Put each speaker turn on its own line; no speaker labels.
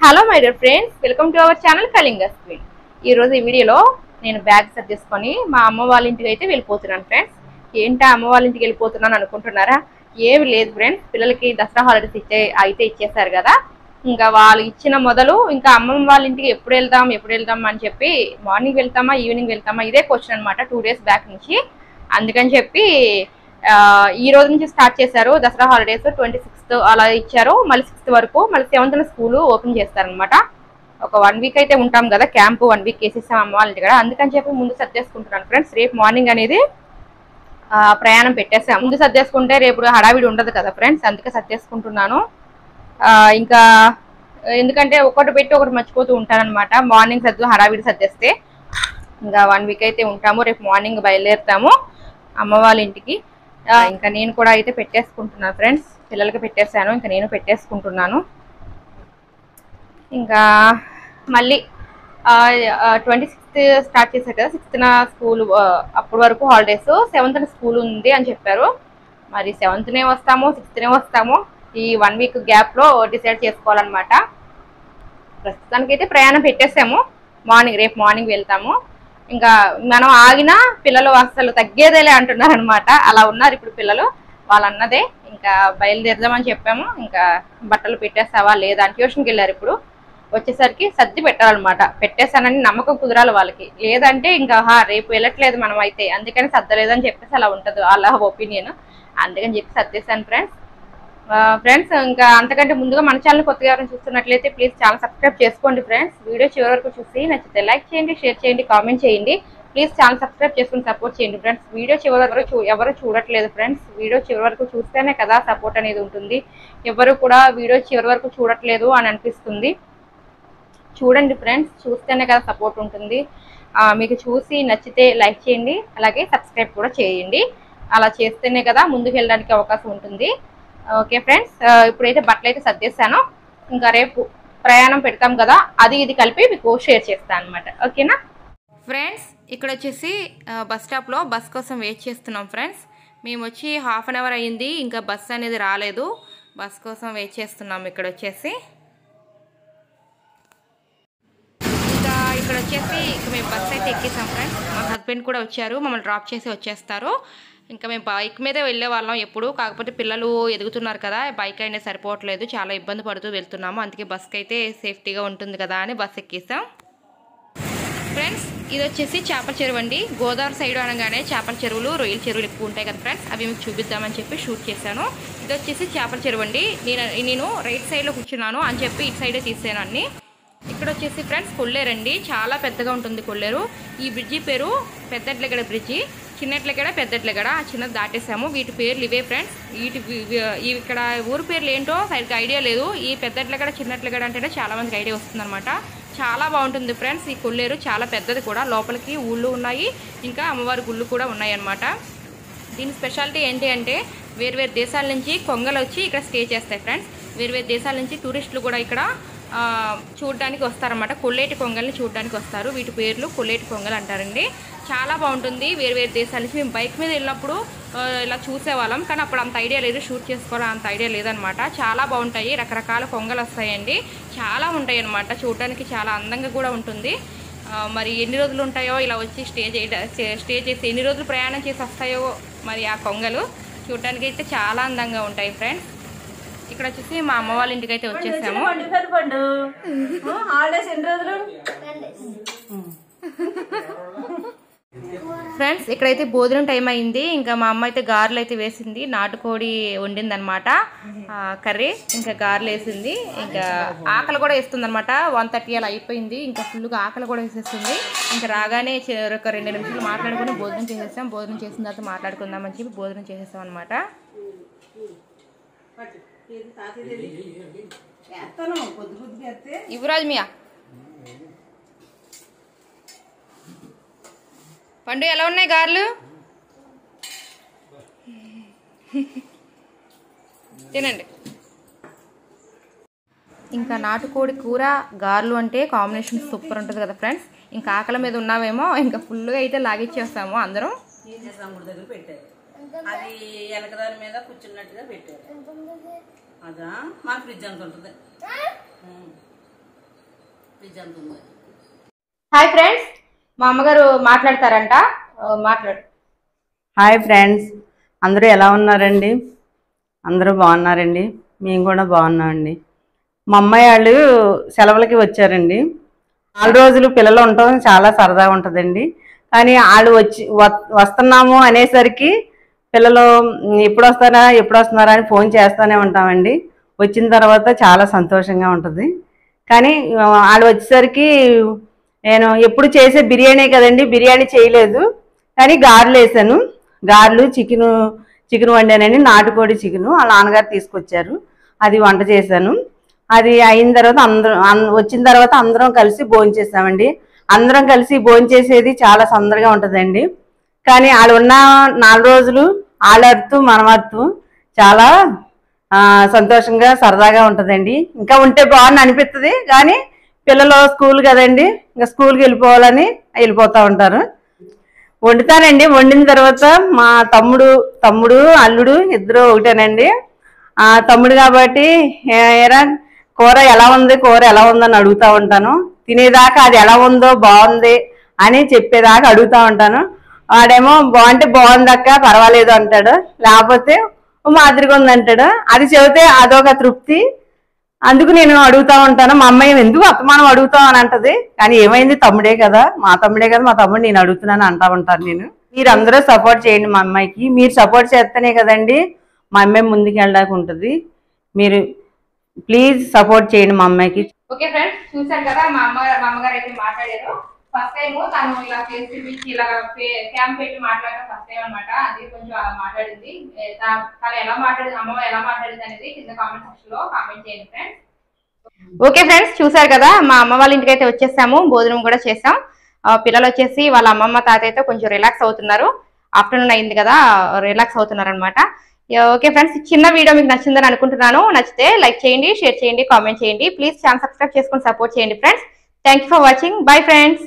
Hello my dear friends welcome to our channel Kalinga screen ఈరోజు ఈ వీడియోలో నేను బ్యాగ్ సెట్ చేసుకొని మా అమ్మ వాళ్ళ ఇంటికి అయితే వెళ్ళిపోతున్నాను ఫ్రెండ్స్ ఏంటా అమ్మ వాళ్ళ ఇంటికి వెళ్ళిపోతున్నాను అనుకుంటున్నారా? ఏమి లేదు ఫ్రెండ్స్ పిల్లలకి దసరా హాలిడేస్ ఇచ్చే అయితే ఇచ్చేసారు కదా. ఇంకా వాళ్ళు ఇచ్చిన మొదలు ఇంకా అమ్మమ్మ వాళ్ళ ఇంటికి ఎప్పుడు వెళ్దాం ఎప్పుడు వెళ్దాం అని చెప్పి మార్నింగ్ వెళ్తామా ఈవినింగ్ వెళ్తామా? ఇదే క్వశ్చన్ అనమాట టూ డేస్ బ్యాక్ నుంచి. అందుకని చెప్పి ఈ రోజు నుంచి స్టార్ట్ చేశారు దసరా హాలిడేస్ ట్వంటీ సిక్స్త్ అలా ఇచ్చారు. మళ్ళీ సిక్స్త్ వరకు మళ్ళీ సెవెంత్ స్కూల్ ఓపెన్ చేస్తారనమాట ఒక వన్ వీక్ అయితే ఉంటాం కదా క్యాంపు వన్ వీక్ వేసేసాం అమ్మ వాళ్ళ ఇంటి కదా అందుకని చెప్పి ముందు సర్దేసుకుంటున్నాను ఫ్రెండ్స్. రేపు మార్నింగ్ అనేది ప్రయాణం పెట్టేసాం. ముందు సర్దేసుకుంటే రేపు హడావిడి ఉండదు కదా ఫ్రెండ్స్ అందుకే సర్దేసుకుంటున్నాను ఇంకా ఎందుకంటే ఒకటి పెట్టి ఒకటి మర్చిపోతూ ఉంటానమాట మార్నింగ్ సర్దు హడావిడి సర్దేస్తే ఇంకా వన్ వీక్ అయితే ఉంటాము. రేపు మార్నింగ్ బయలుదేరుతాము అమ్మ వాళ్ళ ఇంటికి. ఇంకా నేను కూడా అయితే పెట్టేసుకుంటున్నాను ఫ్రెండ్స్. పిల్లలకి పెట్టేశాను ఇంకా నేను పెట్టేసుకుంటున్నాను. ఇంకా మళ్ళీ ట్వంటీ సిక్స్త్ స్టార్ట్ చేశారు కదా సిక్స్త్న స్కూల్ అప్పటి వరకు హాలిడేస్. సెవెంత్న స్కూల్ ఉంది అని చెప్పారు. మరి సెవెంత్నే వస్తాము సిక్స్త్నే వస్తాము. ఈ వన్ వీక్ గ్యాప్లో డిసైడ్ చేసుకోవాలన్నమాట. ప్రస్తుతానికైతే ప్రయాణం పెట్టేసాము. మార్నింగ్ రేపు మార్నింగ్ వెళ్తాము. ఇంకా మనం ఆగినా పిల్లలు అసలు తగ్గేదేలే అంటున్నారు అనమాట అలా ఉన్నారు ఇప్పుడు పిల్లలు. వాళ్ళు అన్నదే ఇంకా బయలుదేరదామని చెప్పాము. ఇంకా బట్టలు పెట్టేస్తావా లేదా అని ట్యూషన్కి వెళ్ళారు ఇప్పుడు. వచ్చేసరికి సర్ది పెట్టాలన్నమాట. పెట్టేశానని నమ్మకం కుదరాలి వాళ్ళకి. లేదంటే ఇంకా రేపు వెళ్ళట్లేదు మనం అయితే అందుకని సర్దలేదని చెప్పేసి అలా ఉంటుంది వాళ్ళ ఒపీనియన్ అందుకని చెప్పి సర్దేశాను ఫ్రెండ్స్ ఫ్రెండ్స్ ఇంకా అంతకంటే ముందుగా మన ఛానల్ కొత్తగా ఎవరైనా చూస్తున్నట్లయితే ప్లీజ్ ఛానల్ సబ్స్క్రైబ్ చేసుకోండి ఫ్రెండ్స్. వీడియో చివరి వరకు చూసి నచ్చితే లైక్ చేయండి షేర్ చేయండి కామెంట్ చేయండి. ప్లీజ్ ఛానల్ సబ్స్క్రైబ్ చేసుకుని సపోర్ట్ చేయండి ఫ్రెండ్స్. వీడియో చివరి వరకు చూ ఎవరు చూడట్లేదు ఫ్రెండ్స్. వీడియో చివరి వరకు చూస్తేనే కదా సపోర్ట్ అనేది ఉంటుంది. ఎవరు కూడా వీడియో చివరి వరకు చూడట్లేదు అని అనిపిస్తుంది. చూడండి ఫ్రెండ్స్ చూస్తేనే కదా సపోర్ట్ ఉంటుంది. మీకు చూసి నచ్చితే లైక్ చేయండి అలాగే సబ్స్క్రైబ్ కూడా చేయండి. అలా చేస్తేనే కదా ముందుకు వెళ్ళడానికి అవకాశం ఉంటుంది. ఓకే ఫ్రెండ్స్ ఇప్పుడైతే బట్టలు అయితే సర్దేశాను. ఇంకా రేపు ప్రయాణం పెడతాం కదా అది ఇది కలిపి మీకు షేర్ చేస్తాను అనమాట ఓకేనా? ఫ్రెండ్స్ ఇక్కడ వచ్చేసి బస్ స్టాప్లో బస్ కోసం వెయిట్ చేస్తున్నాం ఫ్రెండ్స్. మేము వచ్చి హాఫ్ అన్ అవర్ అయ్యింది ఇంకా బస్ అనేది రాలేదు. బస్ కోసం వెయిట్ చేస్తున్నాం ఇక్కడ వచ్చేసి. ఇంకా ఇక్కడ వచ్చేసి మేము బస్ అయితే ఎక్కేసాం ఫ్రెండ్స్. మా హస్బెండ్ కూడా వచ్చారు మమ్మల్ని డ్రాప్ చేసి వచ్చేస్తారు. ఇంకా మేము బైక్ మీదే వెళ్ళే వాళ్ళం ఎప్పుడు. కాకపోతే పిల్లలు ఎదుగుతున్నారు కదా బైక్ అయినా సరిపోవట్లేదు. చాలా ఇబ్బంది పడుతూ వెళ్తున్నాము. అందుకే బస్కి అయితే సేఫ్టీగా ఉంటుంది కదా అని బస్ ఎక్కేసాం. ఫ్రెండ్స్ ఇది వచ్చేసి చేపల చెరువు అండి. గోదావరి సైడ్ అనగానే చేపల చెరువులు రొయ్యల చెరువులు ఎక్కువ ఉంటాయి కదా ఫ్రెండ్స్. అవి మీకు చూపిద్దామని చెప్పి షూట్ చేశాను. ఇది వచ్చేసి చేపల చెరువు అండి. నేను నేను రైట్ సైడ్లో కూర్చున్నాను అని చెప్పి ఇటు సైడే తీసాను అన్నీ. ఇక్కడ వచ్చేసి ఫ్రెండ్స్ కొల్లేరండి చాలా పెద్దగా ఉంటుంది కొల్లేరు. ఈ బ్రిడ్జి పేరు పెద్దట్లగడ బ్రిడ్జి. చిన్నట్లగడ పెద్దట్లగడ ఆ చిన్నది దాటేసాము. వీటి పేర్లు ఇవే ఫ్రెండ్స్. వీటి ఇక్కడ ఊరు పేర్లు ఏంటో సరిగ్గా ఐడియా లేదు. ఈ పెద్దట్లగడ చిన్నట్లగడ అంటేనే చాలామందికి ఐడియా వస్తుందన్నమాట. చాలా బాగుంటుంది ఫ్రెండ్స్. ఈ కొల్లేరు చాలా పెద్దది కూడా. లోపలికి ఊళ్ళు ఉన్నాయి. ఇంకా అమ్మవారి గుళ్ళు కూడా ఉన్నాయన్నమాట దీని స్పెషాలిటీ ఏంటి అంటే వేరువేరు దేశాల నుంచి కొంగలు వచ్చి ఇక్కడ స్టే చేస్తాయి ఫ్రెండ్స్. వేరువేరు దేశాల నుంచి టూరిస్టులు కూడా ఇక్కడ చూడడానికి వస్తారన్నమాట. కొల్లేటి కొంగల్ని చూడడానికి వస్తారు. వీటి పేర్లు కొల్లేటి కొంగలు అంటారండి. చాలా బాగుంటుంది. వేరు వేరు దేశాల నుంచి మేము బైక్ మీద వెళ్ళినప్పుడు ఇలా చూసేవాళ్ళం. కానీ అప్పుడు అంత ఐడియా లేదు షూట్ చేసుకోవాలని అంత ఐడియా లేదనమాట. చాలా బాగుంటాయి రకరకాల కొంగలు వస్తాయండి. చాలా ఉంటాయి అన్నమాట చూడడానికి చాలా అందంగా కూడా ఉంటుంది. మరి ఎన్ని రోజులు ఉంటాయో ఇలా వచ్చి స్టే చేయ స్టే చేసి ఎన్ని రోజులు ప్రయాణం చేసి వస్తాయో మరి ఆ కొంగలు చూడడానికి అయితే చాలా అందంగా ఉంటాయి ఫ్రెండ్స్. ఇక్కడ వచ్చేసి మా అమ్మ వాళ్ళ ఇంటికి అయితే వచ్చేసాము.
హాలిడేస్ ఎన్ని రోజులు?
ఫ్రెండ్స్ ఇక్కడైతే భోజనం టైం అయింది ఇంకా మా అమ్మ అయితే గారెలు అయితే వేసింది నాటుకోడి వండింది అనమాట కర్రీ ఇంకా గారెలు వేసింది ఇంకా ఆకలి కూడా వేస్తుంది అనమాట వన్ థర్టీ అలా అయిపోయింది ఇంకా ఫుల్గా ఆకలి కూడా వేసేస్తుంది ఇంకా రాగానే ఒక రెండు నిమిషాలు మాట్లాడుకుని భోజనం చేసేసాం భోజనం చేసిన తర్వాత మాట్లాడుకుందాం అని చెప్పి భోజనం చేసేసాం అనమాట యువరాజ్ మియా పండు ఎలా ఉన్నాయి గారెలు? తినండి. ఇంకా నాటుకోడి కూర గారెలు అంటే కాంబినేషన్ సూపర్ ఉంటుంది కదా ఫ్రెండ్స్ ఇంకా ఆకలి మీద ఉన్నామేమో ఇంకా ఫుల్గా అయితే లాగిచ్చేస్తాము అందరం.
రాముడి దగ్గర పెట్టారు అది ఎలకదారి మీద కూర్చున్నట్టుగా పెట్టారు. అదా? మా ఫ్రిడ్జ్ అంత ఉంటుంది. ఉం. విజయంతుంది
హాయ్ ఫ్రెండ్స్ మా అమ్మగారు మాట్లాడతారంట. మాట్లాడు.
Hi friends. అందరూ ఎలా ఉన్నారండి? అందరూ బాగున్నారండి? మేము కూడా బాగున్నామండి. మా అమ్మాయి వాళ్ళు సెలవులకి వచ్చారండి. నాలుగు రోజులు పిల్లలు ఉండటం చాలా సరదాగా ఉంటుందండి. కానీ వాళ్ళు వచ్చి వ- వస్తున్నాము అనేసరికి పిల్లలు ఎప్పుడు వస్తారా? ఎప్పుడు వస్తున్నారా? అని ఫోన్ చేస్తూనే ఉంటామండి. వచ్చిన తర్వాత చాలా సంతోషంగా ఉంటుంది. కానీ వాళ్ళు వచ్చేసరికి నేను ఎప్పుడు చేసే బిర్యానీ కదండి బిర్యానీ చేయలేదు. కానీ గారెలు వేసాను. గారెలు చికెను చికెన్ వండానండి. నాటుకోడి చికెను వాళ్ళ నాన్నగారు తీసుకొచ్చారు. అది వంట చేశాను. అది అయిన తర్వాత అందరం వచ్చిన తర్వాత అందరం కలిసి భోంచేసామండి అందరం కలిసి భోంచేసేది చాలా సందడిగా ఉంటుందండి. కానీ వాళ్ళు ఉన్న నాలుగు రోజులు వాళ్ళర్తు మనమర్తు చాలా సంతోషంగా సరదాగా ఉంటుందండి. ఇంకా ఉంటే బాగుంది అనిపిస్తుంది కానీ పిల్లలు స్కూల్ కదండి ఇంకా స్కూల్కి వెళ్ళిపోవాలని వెళ్ళిపోతూ ఉంటారు. వండుతానండి వండిన తర్వాత మా తమ్ముడు తమ్ముడు అల్లుడు ఇద్దరు ఒకటేనండి. ఆ తమ్ముడు కాబట్టి ఏరా కూర ఎలా ఉంది కూర ఎలా ఉందని అడుగుతా ఉంటాను. తినేదాకా అది ఎలా ఉందో బాగుంది అని చెప్పేదాకా అడుగుతా ఉంటాను. వాడేమో బాగుంటే బాగుందక్క పర్వాలేదు అంటాడు. లేకపోతే మాదిరిగా ఉంది అంటాడు అది చెబితే అదొక తృప్తి. అందుకు నేను అడుగుతా ఉంటాను మా అమ్మాయి ఎందుకు అత్తమానం అడుగుతావు? అని అంటది. కానీ ఏమైంది? తమ్ముడే కదా. మా తమ్ముడే కదా మా తమ్ముడు నేను అడుగుతున్నాను అంటా ఉంటాను నేను. మీరు అందరూ సపోర్ట్ చేయండి మా అమ్మాయికి. మీరు సపోర్ట్ చేస్తేనే కదండి మా అమ్మాయి ముందుకు వెళ్ళడానికి ఉంటుంది. మీరు ప్లీజ్ సపోర్ట్ చేయండి మా అమ్మాయికి.
ఓకే ఫ్రెండ్స్ చూసారు కదా మా అమ్మ మా అమ్మగారు అయితే మాట్లాడారు. ఫస్ట్ టైం తను ఇలా ఫేస్ చూపించి ఇలా క్యాంప్ పెట్టి మాట్లాడడం ఫస్ట్ టైం అనమాట అది కొంచెం అలా మాట్లాడింది. తను ఎలా మాట్లాడింది అమ్మ ఎలా మాట్లాడింది అనేది కింద కామెంట్ సెక్షన్లో కామెంట్ చేయండి ఫ్రెండ్స్. ఓకే ఫ్రెండ్స్ చూసారు కదా మా అమ్మ వాళ్ళ ఇంటికి అయితే వచ్చేసాము. భోజనం కూడా చేసాం. పిల్లలు వచ్చేసి వాళ్ళ అమ్మమ్మ తాతయ్యతో కొంచెం రిలాక్స్ అవుతున్నారు. ఆఫ్టర్నూన్ అయింది కదా రిలాక్స్ అవుతున్నారు అనమాట ఓకే ఫ్రెండ్స్ చిన్న వీడియో మీకు నచ్చిందని అనుకుంటున్నాను. నచ్చితే లైక్ చేయండి షేర్ చేయండి కామెంట్ చేయండి. ప్లీజ్ ఛానల్ సబ్స్క్రైబ్ చేసుకొని సపోర్ట్ చేయండి friends. Thank you for watching bye friends